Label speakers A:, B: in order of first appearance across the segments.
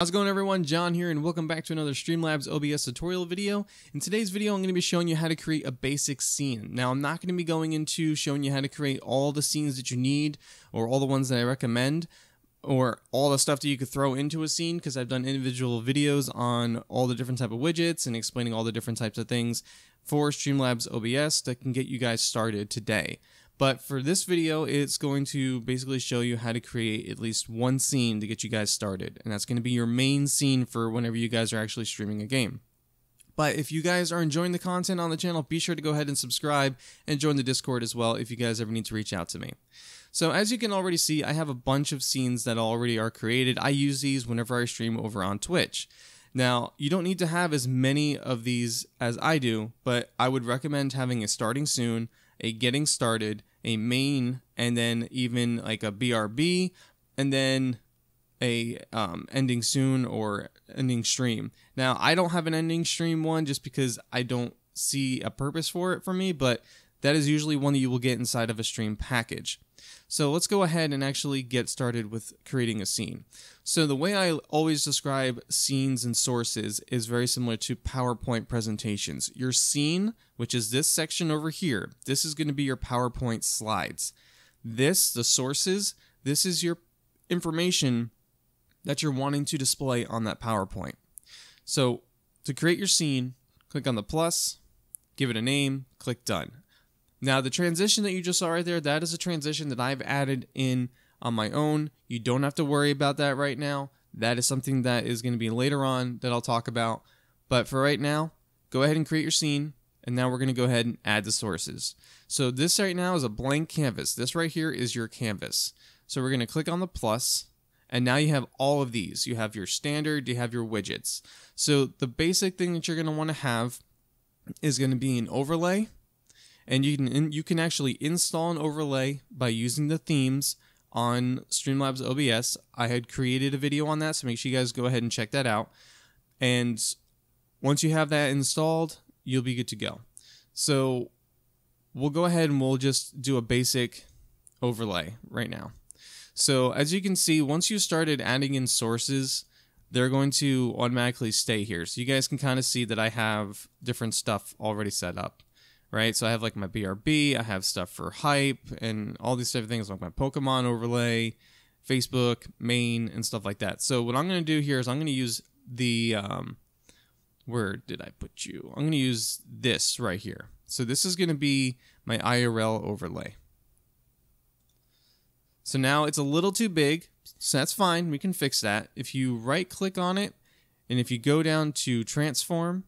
A: How's it going everyone? John here and welcome back to another Streamlabs OBS tutorial video. In today's video I'm going to be showing you how to create a basic scene. Now I'm not going to be going into showing you how to create all the scenes that you need or all the ones that I recommend or all the stuff that you could throw into a scene because I've done individual videos on all the different type of widgets and explaining all the different types of things for Streamlabs OBS that can get you guys started today. But for this video, it's going to basically show you how to create at least one scene to get you guys started. And that's going to be your main scene for whenever you guys are actually streaming a game. But if you guys are enjoying the content on the channel, be sure to go ahead and subscribe and join the Discord as well if you guys ever need to reach out to me. So as you can already see, I have a bunch of scenes that already are created. I use these whenever I stream over on Twitch. Now, you don't need to have as many of these as I do, but I would recommend having a starting soon, a getting started, a main, and then even like a BRB, and then a um, ending soon or ending stream. Now, I don't have an ending stream one just because I don't see a purpose for it for me, but that is usually one that you will get inside of a stream package. So let's go ahead and actually get started with creating a scene. So the way I always describe scenes and sources is very similar to PowerPoint presentations. Your scene, which is this section over here, this is going to be your PowerPoint slides. This, the sources, this is your information that you're wanting to display on that PowerPoint. So to create your scene, click on the plus, give it a name, click done. Now, the transition that you just saw right there, that is a transition that I've added in on my own. You don't have to worry about that right now. That is something that is going to be later on that I'll talk about. But for right now, go ahead and create your scene. And now we're going to go ahead and add the sources. So this right now is a blank canvas. This right here is your canvas. So we're going to click on the plus, and now you have all of these. You have your standard, you have your widgets. So the basic thing that you're going to want to have is going to be an overlay and you can you can actually install an overlay by using the themes on Streamlabs OBS. I had created a video on that, so make sure you guys go ahead and check that out. And once you have that installed, you'll be good to go. So we'll go ahead and we'll just do a basic overlay right now. So as you can see, once you started adding in sources, they're going to automatically stay here. So you guys can kind of see that I have different stuff already set up right? So I have like my BRB, I have stuff for hype and all these type of things like my Pokemon overlay, Facebook, main, and stuff like that. So what I'm going to do here is I'm going to use the, um, where did I put you? I'm going to use this right here. So this is going to be my IRL overlay. So now it's a little too big, so that's fine. We can fix that. If you right click on it, and if you go down to transform,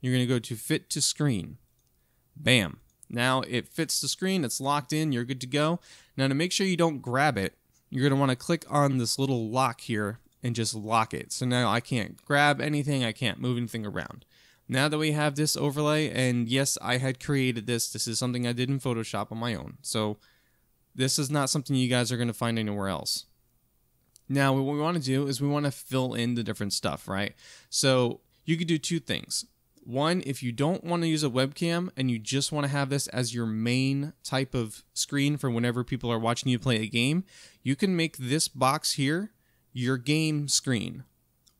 A: you're going to go to fit to screen. Bam. Now it fits the screen, it's locked in, you're good to go. Now to make sure you don't grab it, you're going to want to click on this little lock here and just lock it. So now I can't grab anything, I can't move anything around. Now that we have this overlay, and yes, I had created this, this is something I did in Photoshop on my own. So this is not something you guys are going to find anywhere else. Now, what we want to do is we want to fill in the different stuff, right? So you could do two things. One, if you don't want to use a webcam and you just want to have this as your main type of screen for whenever people are watching you play a game, you can make this box here your game screen.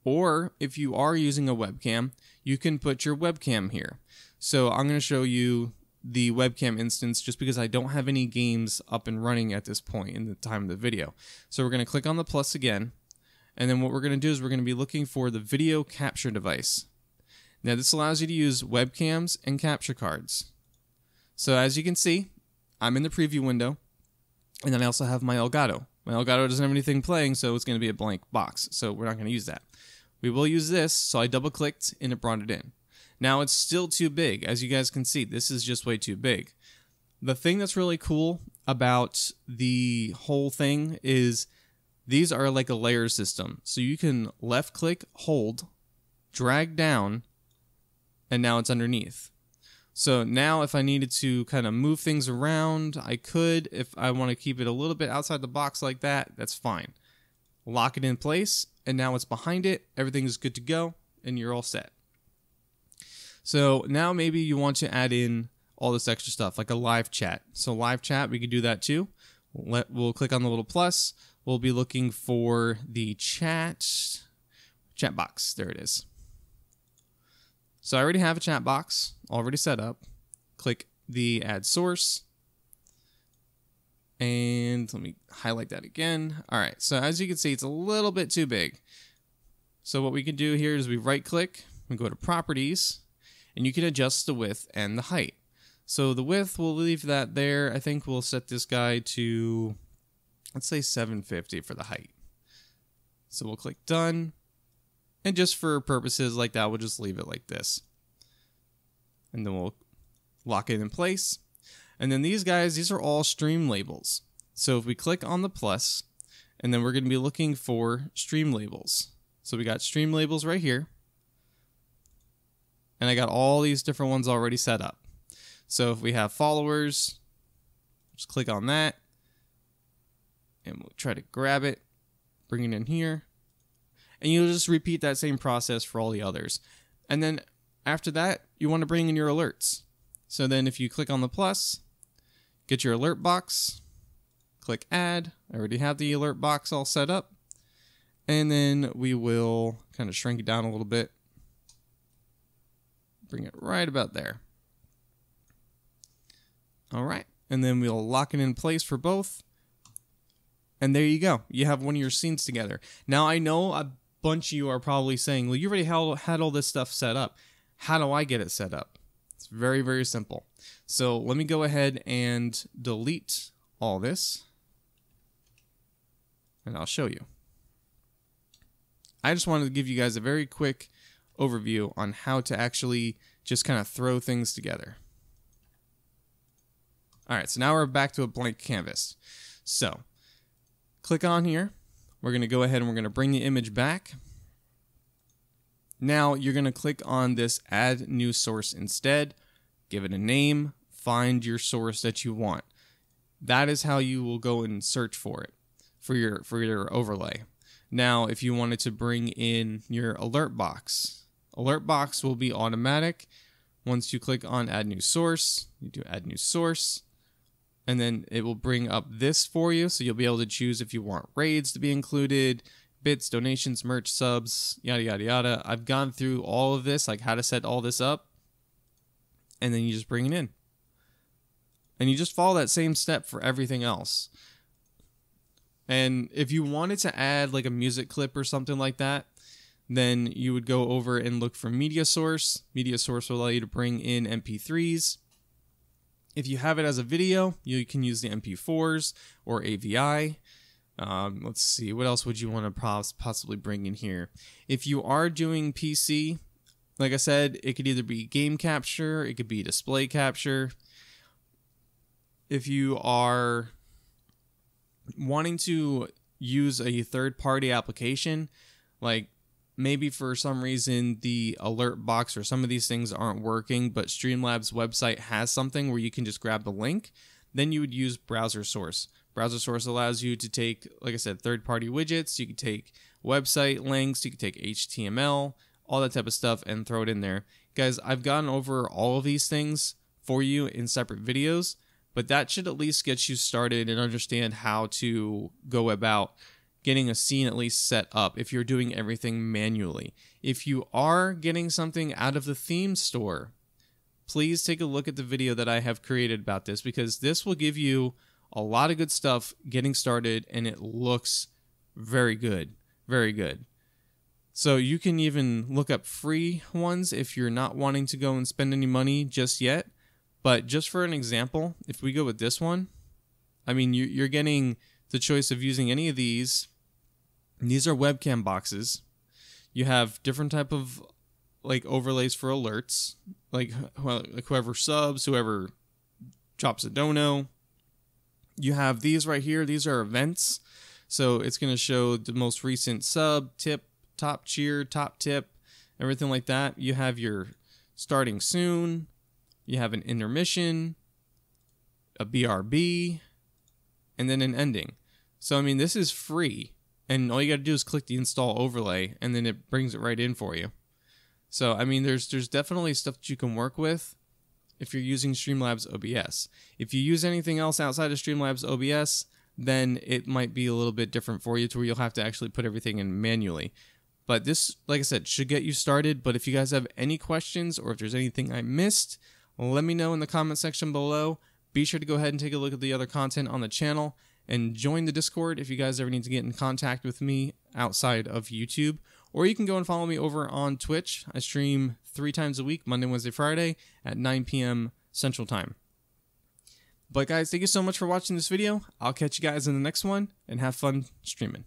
A: Or if you are using a webcam, you can put your webcam here. So I'm going to show you the webcam instance just because I don't have any games up and running at this point in the time of the video. So we're going to click on the plus again. And then what we're going to do is we're going to be looking for the video capture device. Now this allows you to use webcams and capture cards. So as you can see, I'm in the preview window, and then I also have my Elgato. My Elgato doesn't have anything playing, so it's going to be a blank box, so we're not going to use that. We will use this, so I double clicked and it brought it in. Now it's still too big, as you guys can see, this is just way too big. The thing that's really cool about the whole thing is these are like a layer system. So you can left click, hold, drag down, and now it's underneath. So now if I needed to kind of move things around, I could. If I want to keep it a little bit outside the box like that, that's fine. Lock it in place, and now it's behind it. Everything is good to go, and you're all set. So now maybe you want to add in all this extra stuff, like a live chat. So live chat, we could do that too. Let, we'll click on the little plus. We'll be looking for the chat chat box. There it is. So I already have a chat box already set up. Click the add source. And let me highlight that again. All right, so as you can see, it's a little bit too big. So what we can do here is we right click, we go to properties, and you can adjust the width and the height. So the width, we'll leave that there. I think we'll set this guy to, let's say 750 for the height. So we'll click done. And just for purposes like that, we'll just leave it like this. And then we'll lock it in place. And then these guys, these are all stream labels. So if we click on the plus, and then we're going to be looking for stream labels. So we got stream labels right here. And I got all these different ones already set up. So if we have followers, just click on that. And we'll try to grab it, bring it in here. And you'll just repeat that same process for all the others. And then after that, you want to bring in your alerts. So then if you click on the plus, get your alert box, click add. I already have the alert box all set up. And then we will kind of shrink it down a little bit. Bring it right about there. All right. And then we'll lock it in place for both. And there you go. You have one of your scenes together. Now, I know a bunch of you are probably saying, well, you already had all this stuff set up. How do I get it set up? It's very, very simple. So let me go ahead and delete all this. And I'll show you. I just wanted to give you guys a very quick overview on how to actually just kind of throw things together. All right, so now we're back to a blank canvas. So click on here. We're going to go ahead and we're going to bring the image back. Now you're going to click on this add new source instead, give it a name, find your source that you want. That is how you will go and search for it for your for your overlay. Now, if you wanted to bring in your alert box, alert box will be automatic. Once you click on add new source, you do add new source, and then it will bring up this for you. So you'll be able to choose if you want raids to be included, bits, donations, merch, subs, yada, yada, yada. I've gone through all of this, like how to set all this up, and then you just bring it in. And you just follow that same step for everything else. And if you wanted to add like a music clip or something like that, then you would go over and look for media source. Media source will allow you to bring in MP3s. If you have it as a video, you can use the MP4s or AVI. Um, let's see, what else would you want to possibly bring in here? If you are doing PC, like I said, it could either be game capture, it could be display capture. If you are wanting to use a third party application, like maybe for some reason the alert box or some of these things aren't working, but Streamlabs website has something where you can just grab the link, then you would use browser source. Browser source allows you to take, like I said, third party widgets. You can take website links, you can take HTML, all that type of stuff, and throw it in there. Guys, I've gone over all of these things for you in separate videos, but that should at least get you started and understand how to go about getting a scene at least set up if you're doing everything manually. If you are getting something out of the theme store, please take a look at the video that I have created about this because this will give you a lot of good stuff getting started and it looks very good. Very good. So you can even look up free ones if you're not wanting to go and spend any money just yet. But just for an example, if we go with this one, I mean, you're getting the choice of using any of these. These are webcam boxes. You have different type of like overlays for alerts, like, like whoever subs, whoever drops a dono. You have these right here. These are events. So it's going to show the most recent sub, tip, top cheer, top tip, everything like that. You have your starting soon. You have an intermission, a BRB, and then an ending. So, I mean, this is free. And all you got to do is click the install overlay, and then it brings it right in for you. So, I mean, there's there's definitely stuff that you can work with if you're using Streamlabs OBS. If you use anything else outside of Streamlabs OBS, then it might be a little bit different for you to where you'll have to actually put everything in manually. But this, like I said, should get you started. But if you guys have any questions or if there's anything I missed, let me know in the comment section below. Be sure to go ahead and take a look at the other content on the channel and join the Discord if you guys ever need to get in contact with me outside of YouTube. Or you can go and follow me over on Twitch. I stream three times a week, Monday, Wednesday, Friday at 9 p.m. Central Time. But guys, thank you so much for watching this video. I'll catch you guys in the next one and have fun streaming.